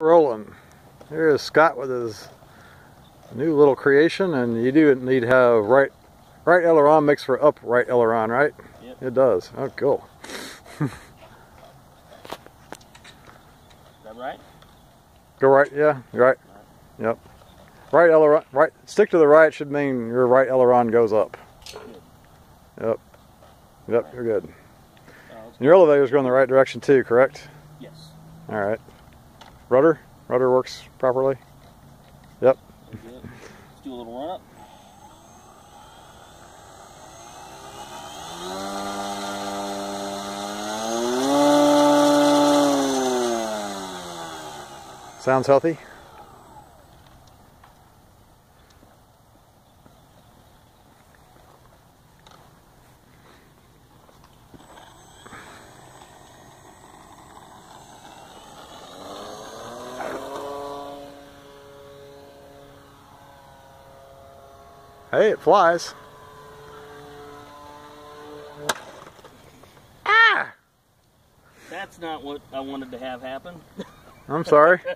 Rolling. Here is Scott with his new little creation, and you do need to have right right aileron makes for upright aileron, right? Yep. It does. Oh, cool. Is that right? Go right, yeah, you're right. Yep. Right aileron, right. Stick to the right should mean your right aileron goes up. Yep. Yep, you're good. And your elevator's going the right direction too, correct? yes. All right. Rudder, rudder works properly. Yep. Let's do a little run up. Sounds healthy. Hey, it flies. Ah! That's not what I wanted to have happen. I'm sorry.